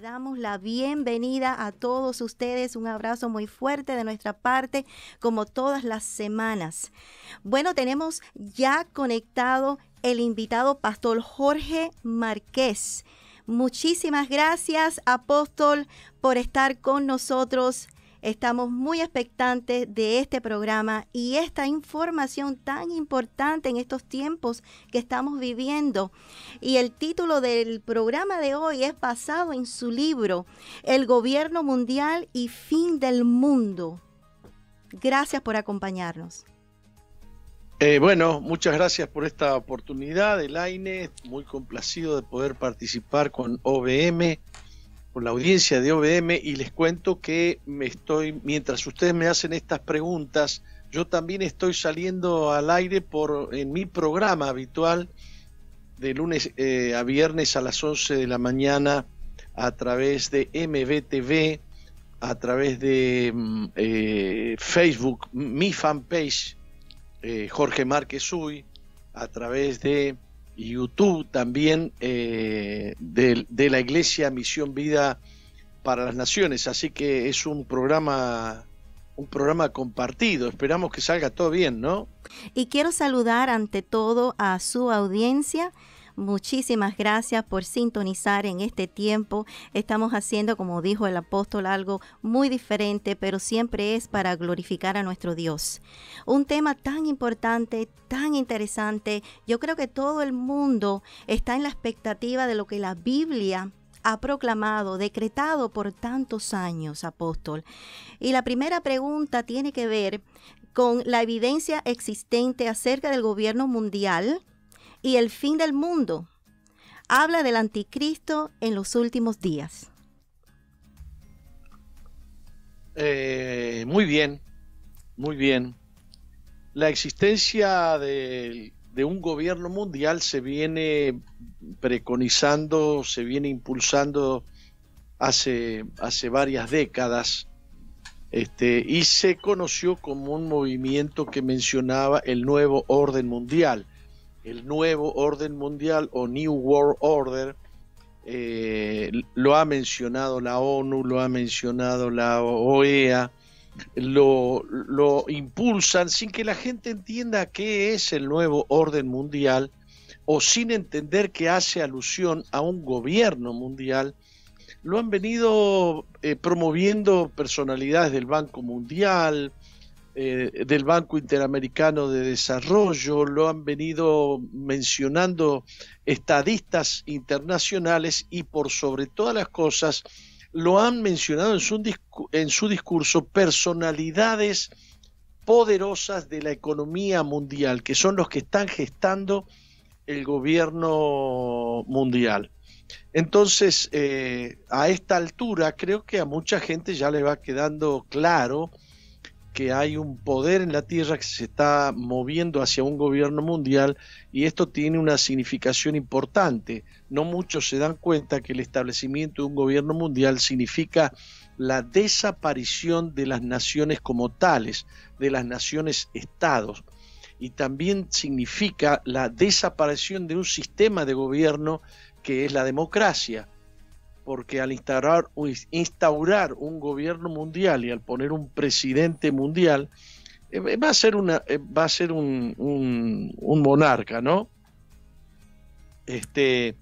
damos la bienvenida a todos ustedes. Un abrazo muy fuerte de nuestra parte, como todas las semanas. Bueno, tenemos ya conectado el invitado pastor Jorge Márquez. Muchísimas gracias, apóstol, por estar con nosotros Estamos muy expectantes de este programa y esta información tan importante en estos tiempos que estamos viviendo. Y el título del programa de hoy es basado en su libro, El gobierno mundial y fin del mundo. Gracias por acompañarnos. Eh, bueno, muchas gracias por esta oportunidad, Elaine. Muy complacido de poder participar con OBM la audiencia de OBM y les cuento que me estoy, mientras ustedes me hacen estas preguntas, yo también estoy saliendo al aire por en mi programa habitual de lunes eh, a viernes a las 11 de la mañana a través de MBTV, a través de mm, eh, Facebook, mi fanpage, eh, Jorge Márquez Uy, a través de YouTube también eh, de, la Iglesia Misión Vida para las Naciones. Así que es un programa, un programa compartido. Esperamos que salga todo bien, ¿no? Y quiero saludar ante todo a su audiencia Muchísimas gracias por sintonizar en este tiempo. Estamos haciendo, como dijo el apóstol, algo muy diferente, pero siempre es para glorificar a nuestro Dios. Un tema tan importante, tan interesante. Yo creo que todo el mundo está en la expectativa de lo que la Biblia ha proclamado, decretado por tantos años, apóstol. Y la primera pregunta tiene que ver con la evidencia existente acerca del gobierno mundial y el fin del mundo. Habla del anticristo en los últimos días. Eh, muy bien, muy bien. La existencia de, un gobierno mundial se viene preconizando, se viene impulsando hace, hace varias décadas. Este, y se conoció como un movimiento que mencionaba el nuevo orden mundial el nuevo orden mundial o New World Order, eh, lo ha mencionado la ONU, lo ha mencionado la OEA, lo, lo, impulsan sin que la gente entienda qué es el nuevo orden mundial o sin entender que hace alusión a un gobierno mundial, lo han venido eh, promoviendo personalidades del Banco Mundial, eh, del Banco Interamericano de Desarrollo, lo han venido mencionando estadistas internacionales y por sobre todas las cosas lo han mencionado en su, en su discurso personalidades poderosas de la economía mundial, que son los que están gestando el gobierno mundial. Entonces, eh, a esta altura creo que a mucha gente ya le va quedando claro que hay un poder en la Tierra que se está moviendo hacia un gobierno mundial y esto tiene una significación importante. No muchos se dan cuenta que el establecimiento de un gobierno mundial significa la desaparición de las naciones como tales, de las naciones estados, y también significa la desaparición de un sistema de gobierno que es la democracia porque al instaurar, un gobierno mundial y al poner un presidente mundial, eh, va a ser, una, eh, va a ser un, un, monarca, ¿no? Este,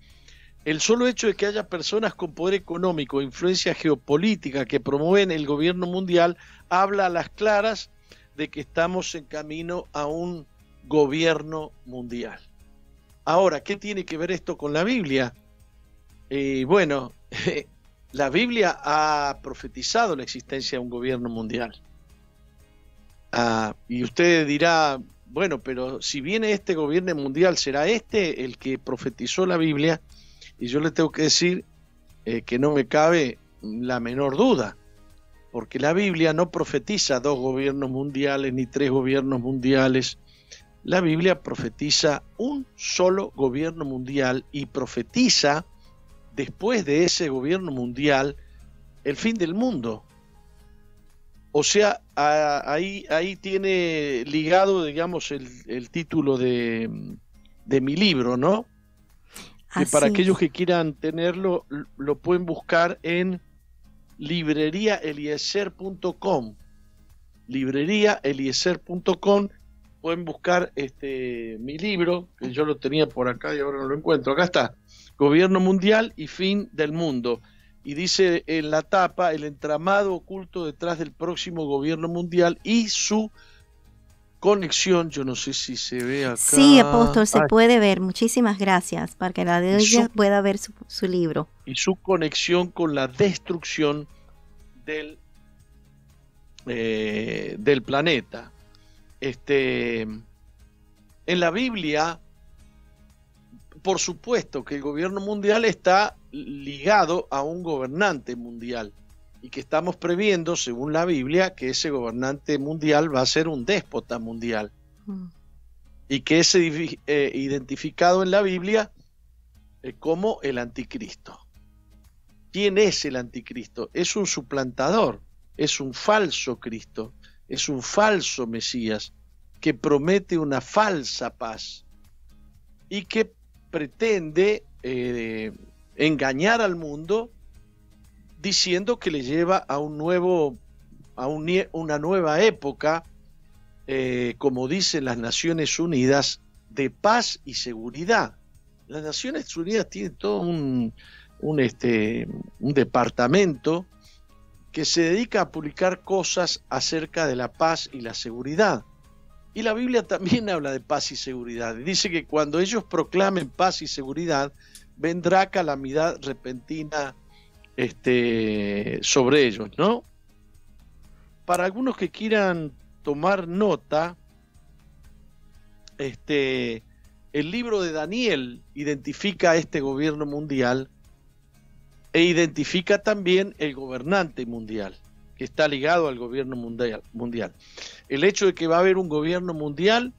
el solo hecho de que haya personas con poder económico, influencia geopolítica que promueven el gobierno mundial, habla a las claras de que estamos en camino a un gobierno mundial. Ahora, ¿qué tiene que ver esto con la Biblia? Bueno, la Biblia ha profetizado la existencia de un gobierno mundial. Ah, y usted dirá, bueno, pero si viene este gobierno mundial, ¿será este el que profetizó la Biblia? Y yo le tengo que decir eh, que no me cabe la menor duda, porque la Biblia no profetiza dos gobiernos mundiales ni tres gobiernos mundiales. La Biblia profetiza un solo gobierno mundial y profetiza después de ese gobierno mundial el fin del mundo. O sea, ahí, ahí tiene ligado, digamos, el, título de, mi libro, ¿no? que para aquellos que quieran tenerlo, lo pueden buscar en libreriaeliezer.com. Libreriaeliezer.com. Pueden buscar este mi libro, que yo lo tenía por acá y ahora no lo encuentro. Acá está. Gobierno Mundial y Fin del Mundo. Y dice en la tapa el entramado oculto detrás del próximo gobierno mundial y su conexión, yo no sé si se ve acá. Sí, apóstol, se puede ver. Muchísimas gracias para que la de ella pueda ver su, libro. Y su conexión con la destrucción del, eh, del planeta. Este, en la Biblia, por supuesto que el gobierno mundial está ligado a un gobernante mundial y que estamos previendo, según la Biblia, que ese gobernante mundial va a ser un déspota mundial. Mm. Y que es eh, identificado en la Biblia eh, como el anticristo. ¿Quién es el anticristo? Es un suplantador, es un falso Cristo, es un falso Mesías que promete una falsa paz y que pretende eh, engañar al mundo diciendo que le lleva a un nuevo, a una nueva época, eh, como dicen las Naciones Unidas, de paz y seguridad. Las Naciones Unidas tienen todo un, un, este, un departamento que se dedica a publicar cosas acerca de la paz y la seguridad. Y la Biblia también habla de paz y seguridad. Dice que cuando ellos proclamen paz y seguridad, vendrá calamidad repentina este, sobre ellos, ¿no? Para algunos que quieran tomar nota, este, el libro de Daniel identifica a este gobierno mundial e identifica también el gobernante mundial, que está ligado al gobierno mundial. mundial. El hecho de que va a haber un gobierno mundial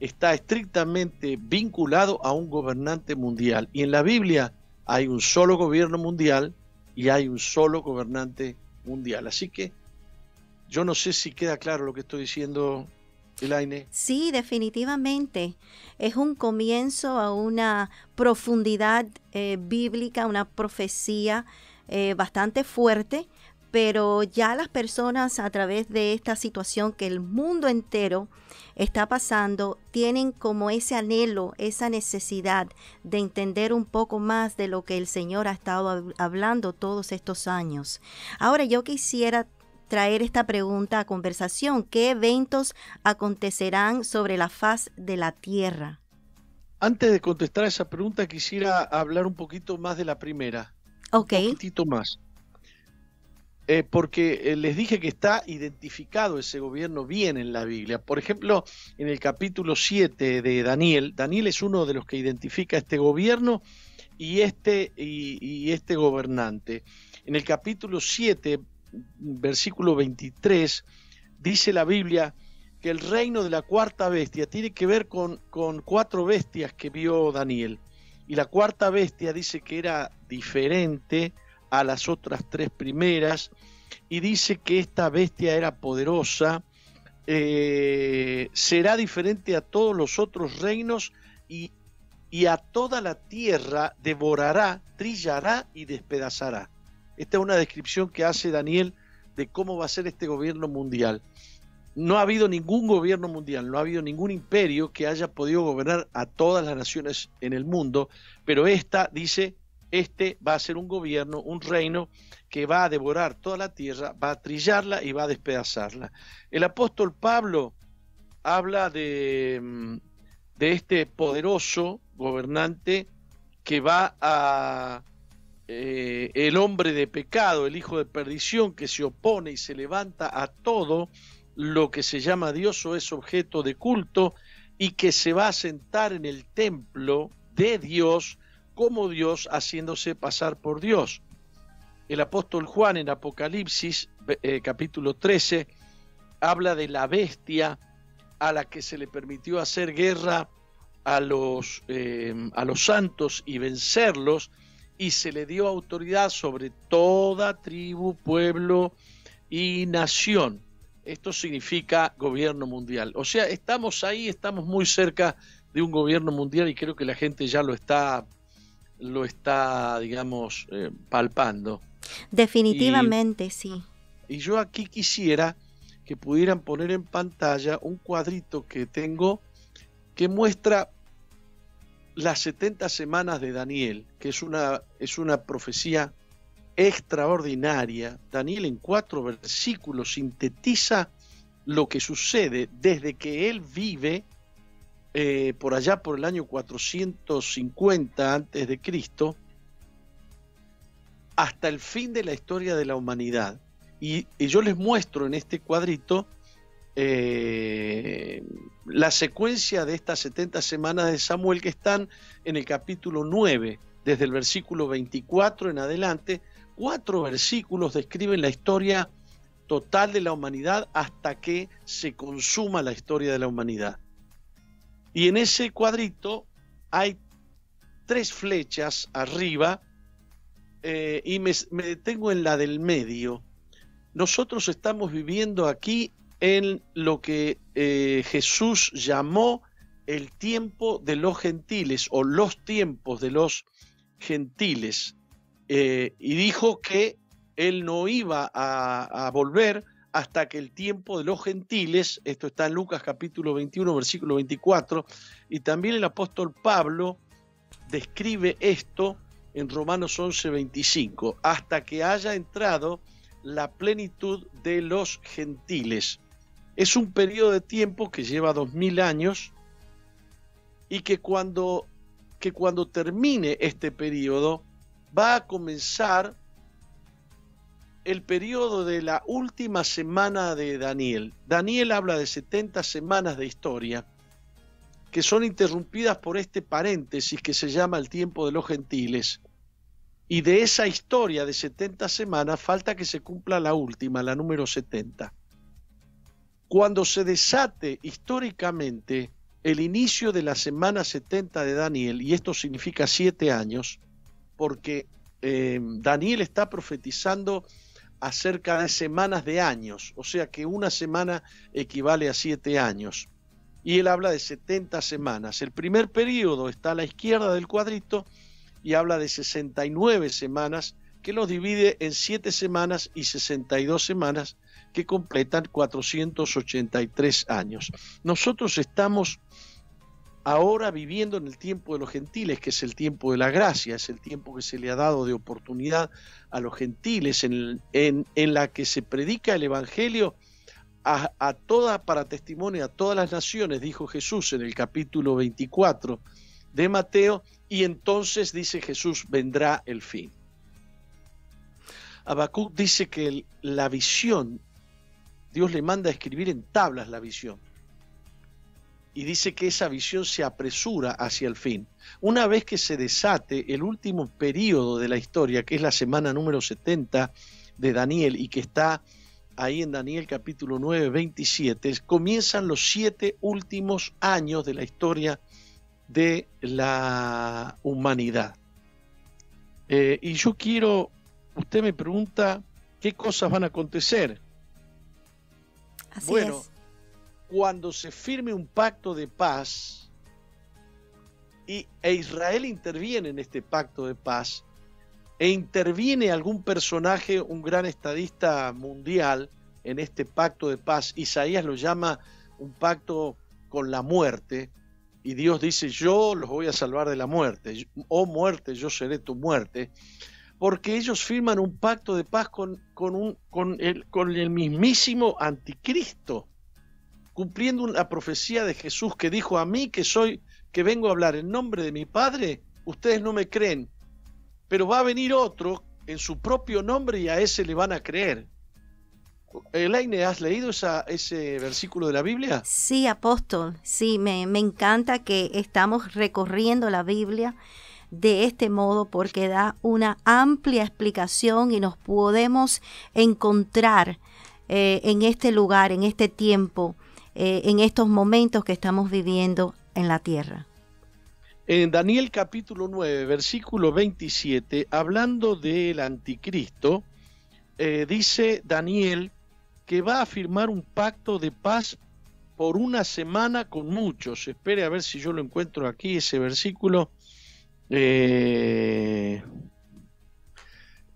está estrictamente vinculado a un gobernante mundial. Y en la Biblia hay un solo gobierno mundial y hay un solo gobernante mundial. Así que yo no sé si queda claro lo que estoy diciendo, Elaine. Sí, definitivamente. Es un comienzo a una profundidad eh, bíblica, una profecía eh, bastante fuerte, pero ya las personas a través de esta situación que el mundo entero está pasando, tienen como ese anhelo, esa necesidad de entender un poco más de lo que el Señor ha estado hablando todos estos años. Ahora yo quisiera traer esta pregunta a conversación. ¿Qué eventos acontecerán sobre la faz de la tierra? Antes de contestar a esa pregunta, quisiera hablar un poquito más de la primera. Ok. Un poquitito más. Eh, porque eh, les dije que está identificado ese gobierno bien en la Biblia. Por ejemplo, en el capítulo 7 de Daniel, Daniel es uno de los que identifica este gobierno y este, y, este gobernante. En el capítulo 7, versículo 23, dice la Biblia que el reino de la cuarta bestia tiene que ver con, con cuatro bestias que vio Daniel. Y la cuarta bestia dice que era diferente a las otras tres primeras y dice que esta bestia era poderosa, eh, será diferente a todos los otros reinos y, y a toda la tierra devorará, trillará y despedazará. Esta es una descripción que hace Daniel de cómo va a ser este gobierno mundial. No ha habido ningún gobierno mundial, no ha habido ningún imperio que haya podido gobernar a todas las naciones en el mundo, pero esta dice este va a ser un gobierno, un reino que va a devorar toda la tierra, va a trillarla y va a despedazarla. El apóstol Pablo habla de, mm, este poderoso gobernante que va a eh, el hombre de pecado, el hijo de perdición, que se opone y se levanta a todo lo que se llama Dios o es objeto de culto y que se va a sentar en el templo de Dios como Dios haciéndose pasar por Dios. El apóstol Juan en Apocalipsis eh, capítulo 13 habla de la bestia a la que se le permitió hacer guerra a los, eh, a los santos y vencerlos, y se le dio autoridad sobre toda tribu, pueblo y nación. Esto significa gobierno mundial. O sea, estamos ahí, estamos muy cerca de un gobierno mundial y creo que la gente ya lo está lo está, digamos, eh, palpando. Definitivamente, sí. Y yo aquí quisiera que pudieran poner en pantalla un cuadrito que tengo que muestra las 70 semanas de Daniel, que es una, es una profecía extraordinaria. Daniel en cuatro versículos sintetiza lo que sucede desde que él vive eh, por allá por el año 450 antes de Cristo hasta el fin de la historia de la humanidad. Y, yo les muestro en este cuadrito eh, la secuencia de estas 70 semanas de Samuel que están en el capítulo 9, desde el versículo 24 en adelante. Cuatro versículos describen la historia total de la humanidad hasta que se consuma la historia de la humanidad. Y en ese cuadrito hay tres flechas arriba eh, y me, detengo en la del medio. Nosotros estamos viviendo aquí en lo que eh, Jesús llamó el tiempo de los gentiles o los tiempos de los gentiles. Eh, y dijo que él no iba a, volver hasta que el tiempo de los gentiles, esto está en Lucas capítulo 21, versículo 24, y también el apóstol Pablo describe esto en Romanos 11, 25, hasta que haya entrado la plenitud de los gentiles. Es un periodo de tiempo que lleva dos mil años y que cuando, que cuando termine este periodo va a comenzar el periodo de la última semana de Daniel. Daniel habla de 70 semanas de historia que son interrumpidas por este paréntesis que se llama el tiempo de los gentiles. Y de esa historia de 70 semanas falta que se cumpla la última, la número 70. Cuando se desate históricamente el inicio de la semana 70 de Daniel, y esto significa siete años, porque eh, Daniel está profetizando acerca de semanas de años, o sea que una semana equivale a siete años. Y él habla de 70 semanas. El primer periodo está a la izquierda del cuadrito y habla de 69 semanas, que lo divide en siete semanas y 62 semanas, que completan 483 años. Nosotros estamos ahora viviendo en el tiempo de los gentiles, que es el tiempo de la gracia, es el tiempo que se le ha dado de oportunidad a los gentiles, en, la que se predica el Evangelio a, a, toda, para testimonio a todas las naciones, dijo Jesús en el capítulo 24 de Mateo, y entonces dice Jesús, vendrá el fin. Habacuc dice que la visión, Dios le manda a escribir en tablas la visión y dice que esa visión se apresura hacia el fin. Una vez que se desate el último periodo de la historia, que es la semana número 70 de Daniel y que está ahí en Daniel capítulo 9, 27, comienzan los siete últimos años de la historia de la humanidad. Eh, y yo quiero, usted me pregunta, ¿qué cosas van a acontecer? Así bueno, cuando se firme un pacto de paz y, e Israel interviene en este pacto de paz, e interviene algún personaje, un gran estadista mundial, en este pacto de paz, Isaías lo llama un pacto con la muerte, y Dios dice, yo los voy a salvar de la muerte, oh muerte, yo seré tu muerte, porque ellos firman un pacto de paz con, con, el mismísimo anticristo cumpliendo una profecía de Jesús que dijo a mí que soy, que vengo a hablar en nombre de mi Padre, ustedes no me creen, pero va a venir otro en su propio nombre y a ese le van a creer. Elaine, ¿has leído ese versículo de la Biblia? Sí, apóstol, sí, me, me encanta que estamos recorriendo la Biblia de este modo porque da una amplia explicación y nos podemos encontrar eh, en este lugar, en este tiempo, eh, en estos momentos que estamos viviendo en la tierra. En Daniel capítulo 9, versículo 27, hablando del anticristo, eh, dice Daniel que va a firmar un pacto de paz por una semana con muchos. Espere a ver si yo lo encuentro aquí, ese versículo. Eh,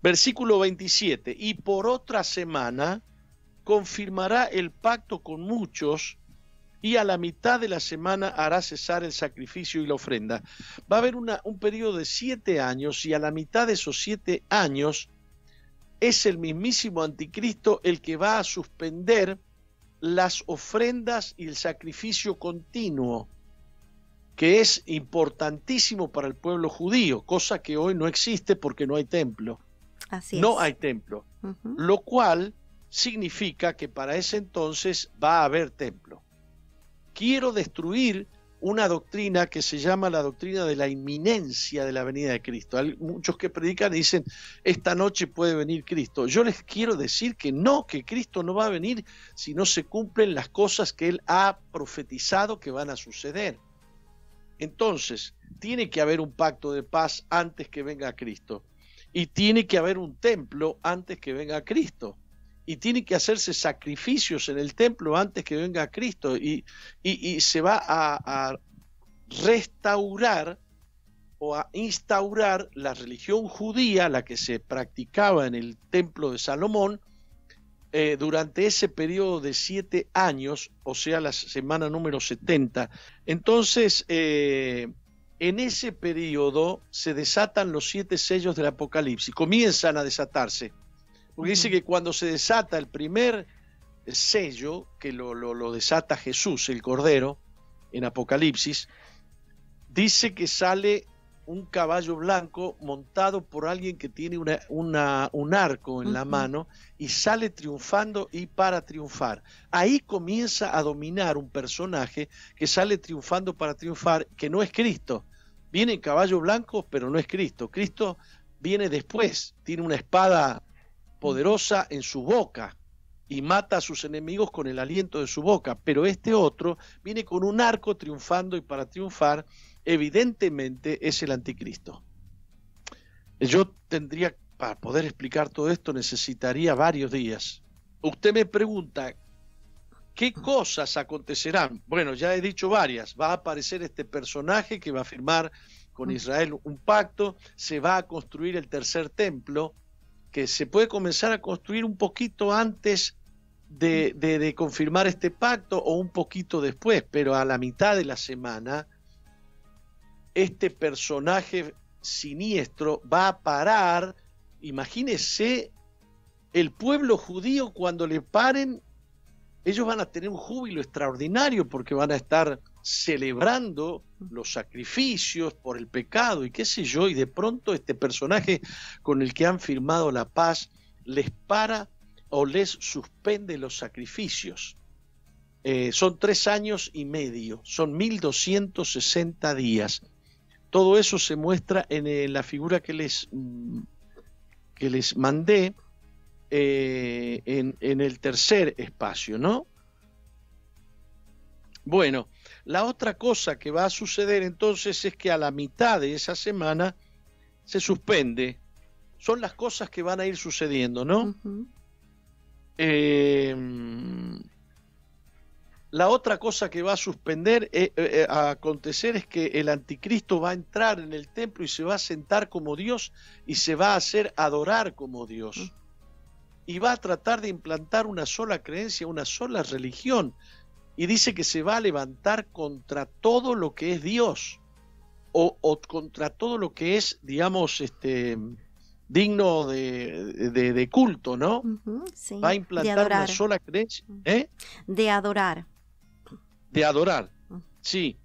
versículo 27. Y por otra semana confirmará el pacto con muchos y a la mitad de la semana hará cesar el sacrificio y la ofrenda. Va a haber un periodo de siete años y a la mitad de esos siete años es el mismísimo anticristo el que va a suspender las ofrendas y el sacrificio continuo, que es importantísimo para el pueblo judío, cosa que hoy no existe porque no hay templo. Así no hay templo, lo cual significa que para ese entonces va a haber templo. Quiero destruir una doctrina que se llama la doctrina de la inminencia de la venida de Cristo. Hay muchos que predican y dicen, esta noche puede venir Cristo. Yo les quiero decir que no, que Cristo no va a venir si no se cumplen las cosas que Él ha profetizado que van a suceder. Entonces, tiene que haber un pacto de paz antes que venga Cristo. Y tiene que haber un templo antes que venga Cristo. Y tiene que hacerse sacrificios en el templo antes que venga Cristo. Y, se va a, a restaurar o a instaurar la religión judía, la que se practicaba en el templo de Salomón, eh, durante ese periodo de siete años, o sea, la semana número 70. Entonces, eh, en ese periodo se desatan los siete sellos del Apocalipsis, comienzan a desatarse. Porque dice que cuando se desata el primer sello, que lo, lo desata Jesús, el Cordero, en Apocalipsis, dice que sale un caballo blanco montado por alguien que tiene una, un arco en la mano y sale triunfando y para triunfar. Ahí comienza a dominar un personaje que sale triunfando para triunfar, que no es Cristo. Viene en caballo blanco, pero no es Cristo. Cristo viene después, tiene una espada poderosa en su boca y mata a sus enemigos con el aliento de su boca, pero este otro viene con un arco triunfando y para triunfar evidentemente es el anticristo. Yo tendría, para poder explicar todo esto, necesitaría varios días. Usted me pregunta, ¿qué cosas acontecerán? Bueno, ya he dicho varias. Va a aparecer este personaje que va a firmar con Israel un pacto, se va a construir el tercer templo, que se puede comenzar a construir un poquito antes de, de, confirmar este pacto o un poquito después, pero a la mitad de la semana este personaje siniestro va a parar, imagínese el pueblo judío cuando le paren, ellos van a tener un júbilo extraordinario porque van a estar celebrando los sacrificios por el pecado y qué sé yo, y de pronto este personaje con el que han firmado la paz les para o les suspende los sacrificios. Eh, son tres años y medio, son 1260 días. Todo eso se muestra en eh, la figura que les, mm, que les mandé eh, en, en el tercer espacio, ¿no? Bueno, la otra cosa que va a suceder entonces es que a la mitad de esa semana se suspende. Son las cosas que van a ir sucediendo, ¿no? La otra cosa que va a suspender, eh, eh, eh, a acontecer, es que el anticristo va a entrar en el templo y se va a sentar como Dios y se va a hacer adorar como Dios. Y va a tratar de implantar una sola creencia, una sola religión. Y dice que se va a levantar contra todo lo que es Dios. O, contra todo lo que es, digamos, este digno de, culto, ¿no? va a implantar una sola creencia. De adorar de adorar. Sí,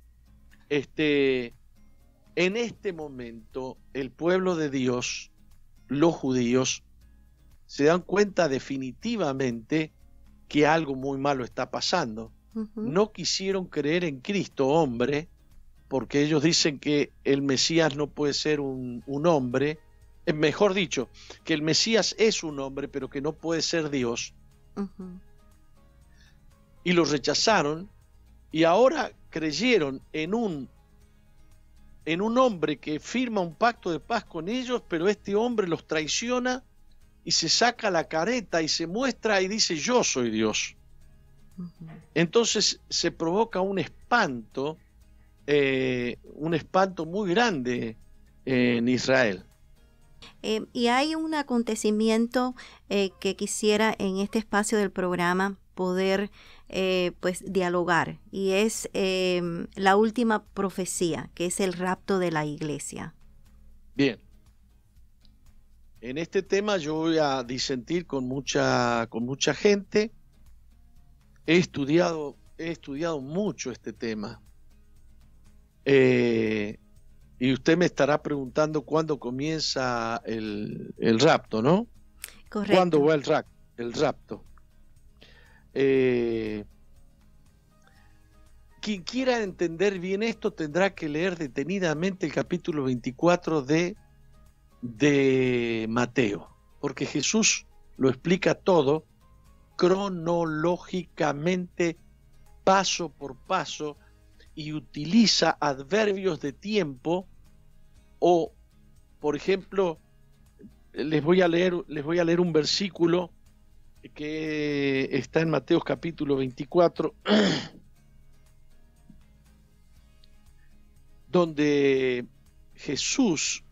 este, en este momento el pueblo de Dios, los judíos, se dan cuenta definitivamente que algo muy malo está pasando. No quisieron creer en Cristo hombre, porque ellos dicen que el Mesías no puede ser un, hombre, es mejor dicho, que el Mesías es un hombre, pero que no puede ser Dios. Y lo rechazaron y ahora creyeron en un en un hombre que firma un pacto de paz con ellos, pero este hombre los traiciona y se saca la careta y se muestra y dice yo soy Dios. Entonces se provoca un espanto, eh, un espanto muy grande en Israel. Eh, y hay un acontecimiento eh, que quisiera en este espacio del programa poder eh, pues dialogar y es em, la última profecía que es el rapto de la iglesia. Bien. En este tema yo voy a disentir con mucha con mucha gente. He estudiado he estudiado mucho este tema. Eh, y usted me estará preguntando cuándo comienza el, rapto, ¿no? Correcto. ¿Cuándo va el, el rapto? Eh, quien quiera entender bien esto tendrá que leer detenidamente el capítulo 24 de, de Mateo, porque Jesús lo explica todo cronológicamente, paso por paso, y utiliza adverbios de tiempo o, por ejemplo, les voy a leer, les voy a leer un versículo que está en Mateo capítulo 24, donde Jesús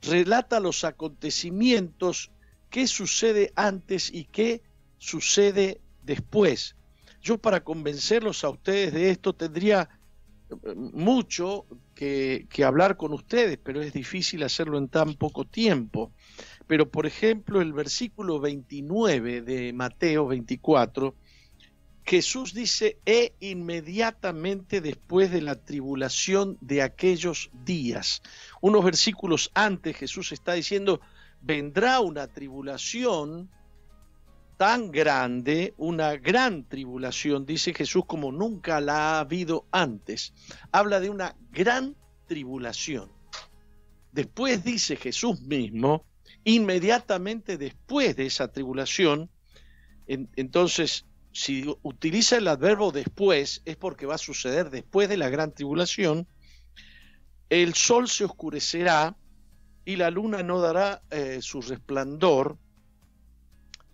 relata los acontecimientos, qué sucede antes y qué sucede después. Yo para convencerlos a ustedes de esto tendría eh, mucho que, que, hablar con ustedes, pero es difícil hacerlo en tan poco tiempo. Pero, por ejemplo, el versículo 29 de Mateo 24, Jesús dice, e inmediatamente después de la tribulación de aquellos días. Unos versículos antes Jesús está diciendo, vendrá una tribulación tan grande, una gran tribulación, dice Jesús, como nunca la ha habido antes. Habla de una gran tribulación. Después dice Jesús mismo, inmediatamente después de esa tribulación, entonces si utiliza el adverbo después es porque va a suceder después de la gran tribulación, el sol se oscurecerá y la luna no dará eh, su resplandor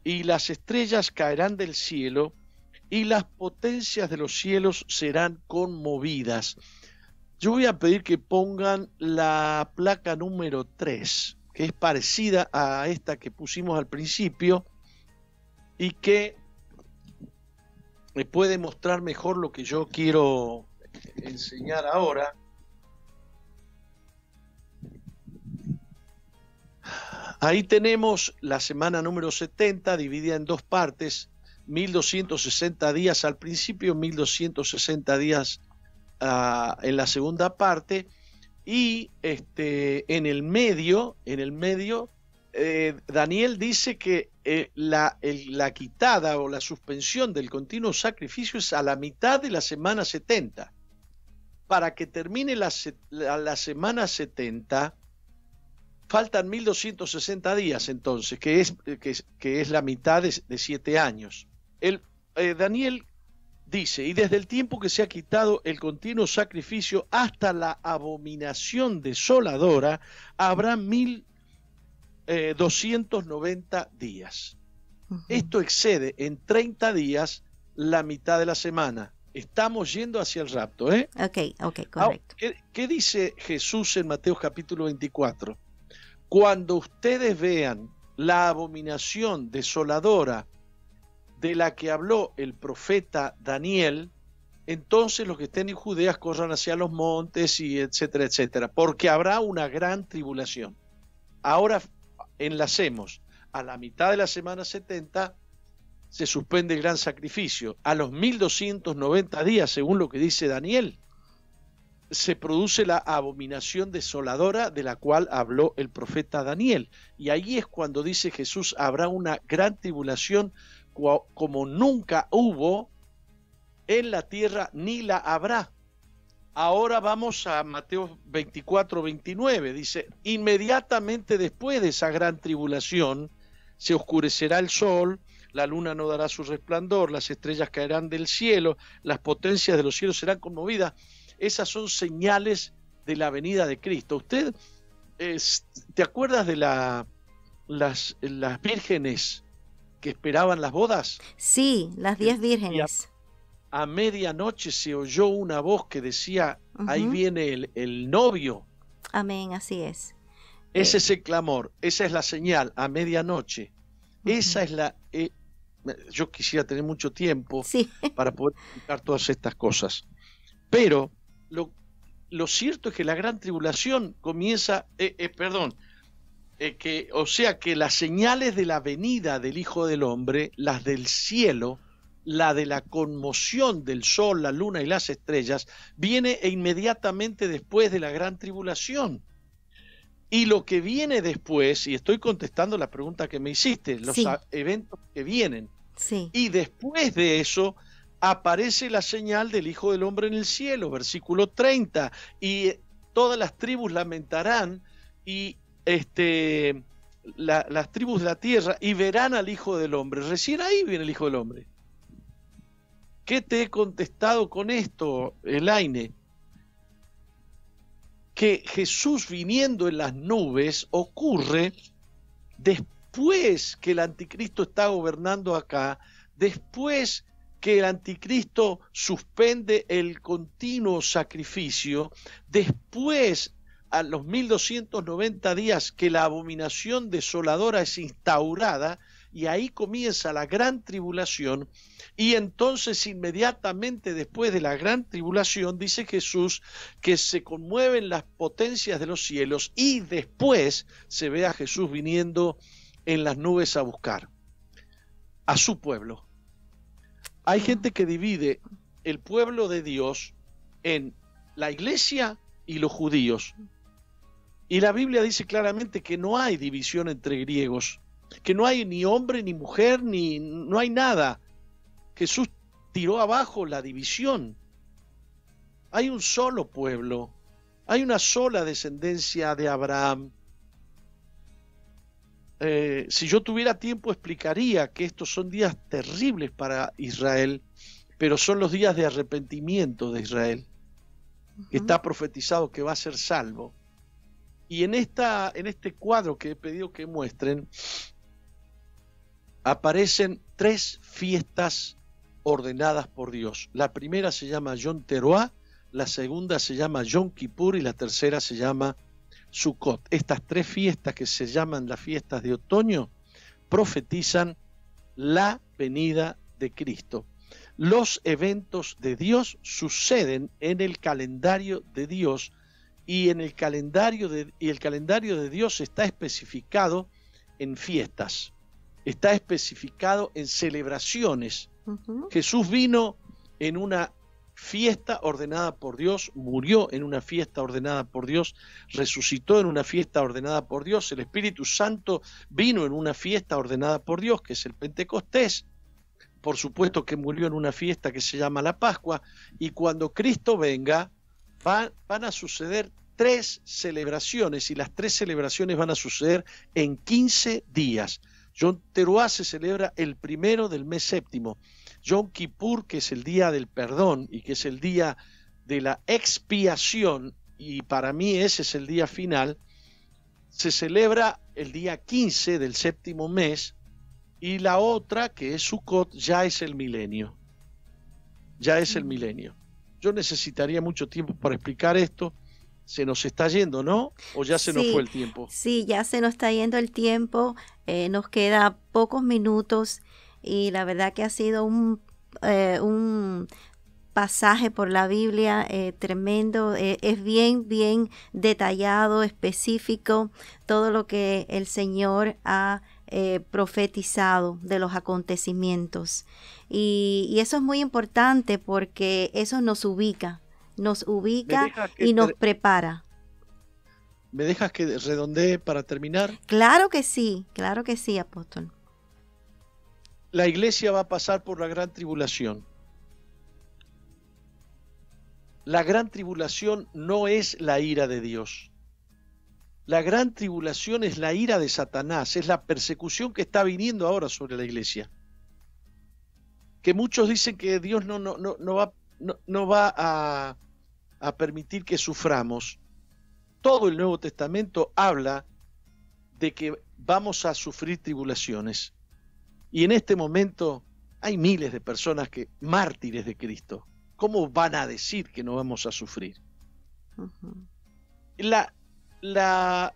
y las estrellas caerán del cielo y las potencias de los cielos serán conmovidas. Yo voy a pedir que pongan la placa número 3 que es parecida a esta que pusimos al principio y que me puede mostrar mejor lo que yo quiero enseñar ahora. Ahí tenemos la semana número 70 dividida en dos partes, 1260 días al principio, 1260 días uh, en la segunda parte y este, en el medio, en el medio, eh, Daniel dice que eh, la, la, quitada o la suspensión del continuo sacrificio es a la mitad de la semana 70. Para que termine la, semana 70, faltan 1260 días entonces, que es, que es, que es la mitad de, de siete años. El, eh, Daniel dice, y desde el tiempo que se ha quitado el continuo sacrificio hasta la abominación desoladora, habrá mil eh, doscientos noventa días. Esto excede en 30 días la mitad de la semana. Estamos yendo hacia el rapto, ¿eh? Ok, ok, correcto. ¿Qué, ¿Qué, dice Jesús en Mateo capítulo 24? Cuando ustedes vean la abominación desoladora de la que habló el profeta Daniel, entonces los que estén en Judea corran hacia los montes y etcétera, etcétera, porque habrá una gran tribulación. Ahora enlacemos, a la mitad de la semana 70 se suspende el gran sacrificio, a los 1290 días, según lo que dice Daniel, se produce la abominación desoladora de la cual habló el profeta Daniel. Y ahí es cuando dice Jesús, habrá una gran tribulación como nunca hubo en la tierra ni la habrá. Ahora vamos a Mateo 24, 29. Dice, inmediatamente después de esa gran tribulación, se oscurecerá el sol, la luna no dará su resplandor, las estrellas caerán del cielo, las potencias de los cielos serán conmovidas. Esas son señales de la venida de Cristo. ¿Usted te acuerdas de la, las, las vírgenes que esperaban las bodas? Sí, las diez vírgenes. A, medianoche se oyó una voz que decía, ahí viene el, novio. Amén, así es. Ese es el clamor, esa es la señal a medianoche. Esa es la... Eh, yo quisiera tener mucho tiempo para poder explicar todas estas cosas. Pero lo, lo, cierto es que la gran tribulación comienza, eh, eh, perdón, que, o sea que las señales de la venida del Hijo del Hombre, las del cielo, la de la conmoción del sol, la luna y las estrellas, viene e inmediatamente después de la gran tribulación. Y lo que viene después, y estoy contestando la pregunta que me hiciste, los eventos que vienen. Sí. Y después de eso aparece la señal del Hijo del Hombre en el cielo, versículo 30, y todas las tribus lamentarán y este, las tribus de la tierra y verán al Hijo del Hombre. Recién ahí viene el Hijo del Hombre. ¿Qué te he contestado con esto, Elaine? que Jesús viniendo en las nubes ocurre después que el anticristo está gobernando acá, después que el anticristo suspende el continuo sacrificio, después a los 1290 días que la abominación desoladora es instaurada, y ahí comienza la gran tribulación, y entonces inmediatamente después de la gran tribulación dice Jesús que se conmueven las potencias de los cielos y después se ve a Jesús viniendo en las nubes a buscar a su pueblo. Hay gente que divide el pueblo de Dios en la iglesia y los judíos. Y la Biblia dice claramente que no hay división entre griegos que no hay ni hombre ni mujer, ni no hay nada. Jesús tiró abajo la división. Hay un solo pueblo, hay una sola descendencia de Abraham. Eh, si yo tuviera tiempo explicaría que estos son días terribles para Israel, pero son los días de arrepentimiento de Israel. Está profetizado que va a ser salvo. Y en, esta, en este cuadro que he pedido que muestren, aparecen tres fiestas ordenadas por Dios. La primera se llama Yom Teruah, la segunda se llama Yom Kippur y la tercera se llama Sukkot. Estas tres fiestas que se llaman las fiestas de otoño profetizan la venida de Cristo. Los eventos de Dios suceden en el calendario de Dios y en el calendario de, y el calendario de Dios está especificado en fiestas está especificado en celebraciones. Jesús vino en una fiesta ordenada por Dios, murió en una fiesta ordenada por Dios, resucitó en una fiesta ordenada por Dios, el Espíritu Santo vino en una fiesta ordenada por Dios, que es el Pentecostés, por supuesto que murió en una fiesta que se llama la Pascua, y cuando Cristo venga, van a suceder tres celebraciones, y las tres celebraciones van a suceder en 15 días. Yom Teruah se celebra el primero del mes séptimo. Yom Kippur, que es el día del perdón y que es el día de la expiación, y para mí ese es el día final, se celebra el día 15 del séptimo mes y la otra, que es Sukkot, ya es el milenio. Ya es el milenio. Yo necesitaría mucho tiempo para explicar esto, se nos está yendo, ¿no? ¿O ya se nos fue el tiempo? Sí, ya se nos está yendo el tiempo, eh, nos queda pocos minutos y la verdad que ha sido un, eh, un pasaje por la Biblia eh, tremendo, es bien, bien detallado, específico, todo lo que el Señor ha profetizado de los acontecimientos. Y, y eso es muy importante porque eso nos ubica, nos ubica y nos prepara. ¿Me dejas que redondee para terminar? Claro que sí, claro que sí, apóstol. La iglesia va a pasar por la gran tribulación. La gran tribulación no es la ira de Dios. La gran tribulación es la ira de Satanás, es la persecución que está viniendo ahora sobre la iglesia. Que muchos dicen que Dios no, no, no, no va, no va a, a permitir que suframos, todo el Nuevo Testamento habla de que vamos a sufrir tribulaciones. Y en este momento hay miles de personas que, mártires de Cristo, ¿cómo van a decir que no vamos a sufrir? la, la,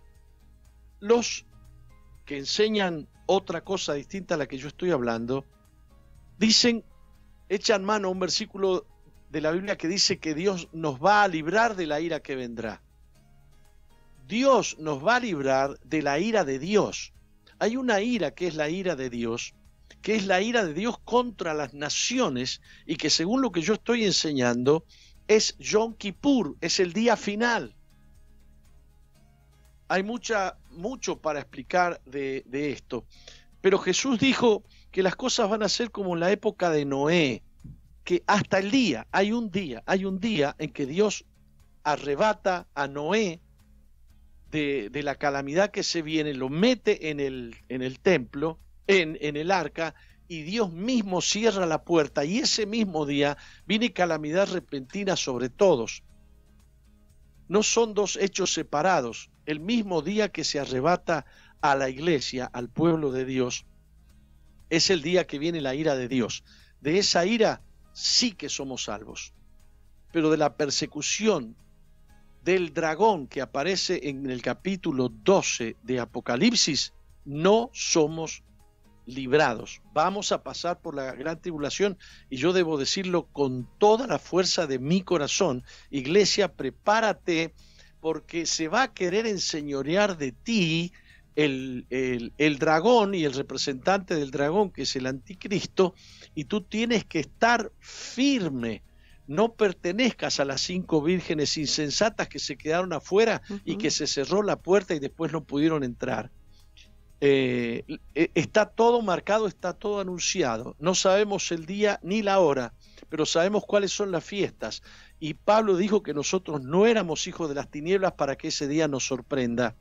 los que enseñan otra cosa distinta a la que yo estoy hablando, dicen, echan mano a un versículo de la Biblia que dice que Dios nos va a librar de la ira que vendrá. Dios nos va a librar de la ira de Dios. Hay una ira que es la ira de Dios, que es la ira de Dios contra las naciones y que según lo que yo estoy enseñando es Yom Kippur, es el día final. Hay mucha, mucho para explicar de, esto, pero Jesús dijo que las cosas van a ser como en la época de Noé, que hasta el día, hay un día, hay un día en que Dios arrebata a Noé de, de, la calamidad que se viene, lo mete en el, en el templo, en, el arca, y Dios mismo cierra la puerta, y ese mismo día viene calamidad repentina sobre todos. No son dos hechos separados. El mismo día que se arrebata a la iglesia, al pueblo de Dios, es el día que viene la ira de Dios. De esa ira sí que somos salvos. Pero de la persecución del dragón que aparece en el capítulo 12 de Apocalipsis, no somos librados. Vamos a pasar por la gran tribulación y yo debo decirlo con toda la fuerza de mi corazón. Iglesia, prepárate porque se va a querer enseñorear de ti el, el, el, dragón y el representante del dragón, que es el anticristo, y tú tienes que estar firme. No pertenezcas a las cinco vírgenes insensatas que se quedaron afuera uh -huh. y que se cerró la puerta y después no pudieron entrar. Eh, está todo marcado, está todo anunciado. No sabemos el día ni la hora, pero sabemos cuáles son las fiestas. Y Pablo dijo que nosotros no éramos hijos de las tinieblas para que ese día nos sorprenda.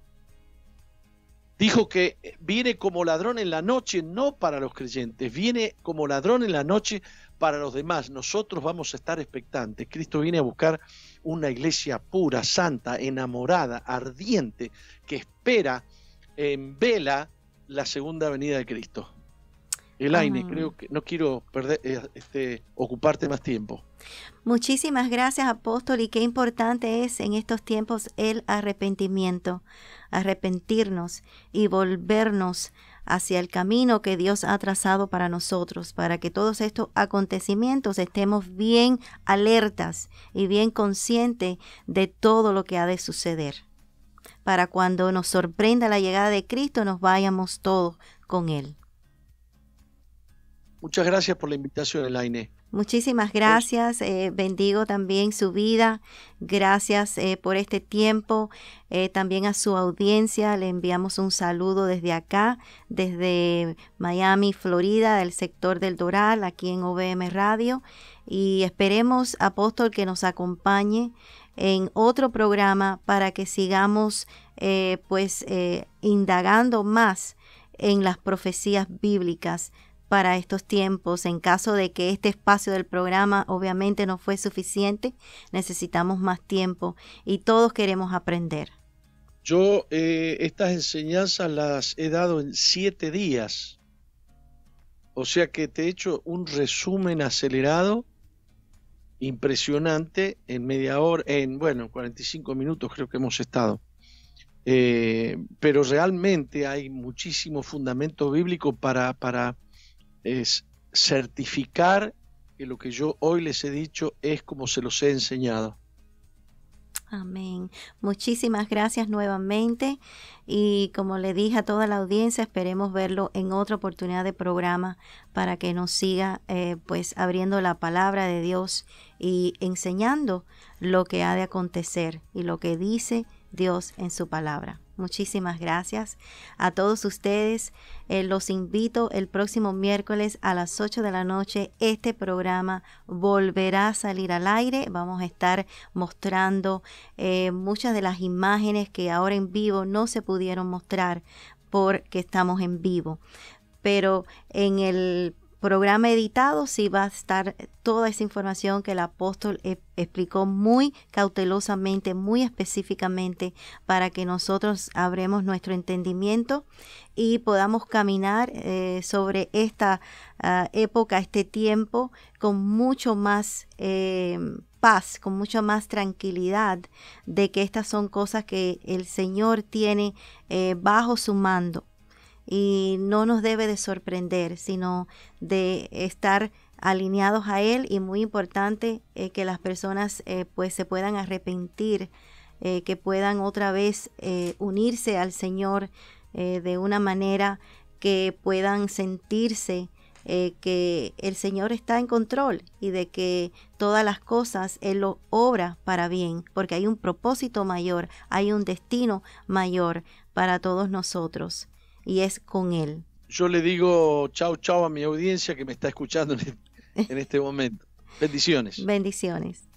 Dijo que viene como ladrón en la noche, no para los creyentes, viene como ladrón en la noche para los demás. Nosotros vamos a estar expectantes. Cristo viene a buscar una iglesia pura, santa, enamorada, ardiente, que espera en vela la segunda venida de Cristo. Elaine, creo que no quiero perder, este, ocuparte más tiempo. Muchísimas gracias, apóstol, y qué importante es en estos tiempos el arrepentimiento, arrepentirnos y volvernos hacia el camino que Dios ha trazado para nosotros, para que todos estos acontecimientos estemos bien alertas y bien conscientes de todo lo que ha de suceder para cuando nos sorprenda la llegada de Cristo nos vayamos todos con Él. Muchas gracias por la invitación, Elaine. Muchísimas gracias, eh, bendigo también su vida, gracias eh, por este tiempo, eh, también a su audiencia le enviamos un saludo desde acá, desde Miami, Florida, del sector del Doral, aquí en OBM Radio, y esperemos, apóstol, que nos acompañe en otro programa para que sigamos eh, pues eh, indagando más en las profecías bíblicas para estos tiempos. En caso de que este espacio del programa obviamente no fue suficiente, necesitamos más tiempo y todos queremos aprender. Yo eh, estas enseñanzas las he dado en siete días. O sea que te he hecho un resumen acelerado impresionante en media hora, en, bueno, 45 minutos creo que hemos estado. Eh, pero realmente hay muchísimo fundamento bíblico para, para certificar que lo que yo hoy les he dicho es como se los he enseñado. Amén. Muchísimas gracias nuevamente y como le dije a toda la audiencia, esperemos verlo en otra oportunidad de programa para que nos siga eh, pues abriendo la palabra de Dios y enseñando lo que ha de acontecer y lo que dice Dios en su palabra. Muchísimas gracias a todos ustedes. Eh, los invito el próximo miércoles a las 8 de la noche. Este programa volverá a salir al aire. Vamos a estar mostrando eh, muchas de las imágenes que ahora en vivo no se pudieron mostrar porque estamos en vivo. Pero en el programa editado sí va a estar toda esa información que el apóstol e explicó muy cautelosamente, muy específicamente, para que nosotros abremos nuestro entendimiento y podamos caminar eh, sobre esta uh, época, este tiempo, con mucho más eh, paz, con mucha más tranquilidad de que estas son cosas que el Señor tiene eh, bajo su mando y no nos debe de sorprender, sino de estar alineados a Él y muy importante eh, que las personas eh, pues se puedan arrepentir, que puedan otra vez unirse al Señor de una manera que puedan sentirse eh, que el Señor está en control y de que todas las cosas Él lo obra para bien, porque hay un propósito mayor, hay un destino mayor para todos nosotros y es con Él. Yo le digo chao, chao a mi audiencia que me está escuchando en este momento. Bendiciones. Bendiciones.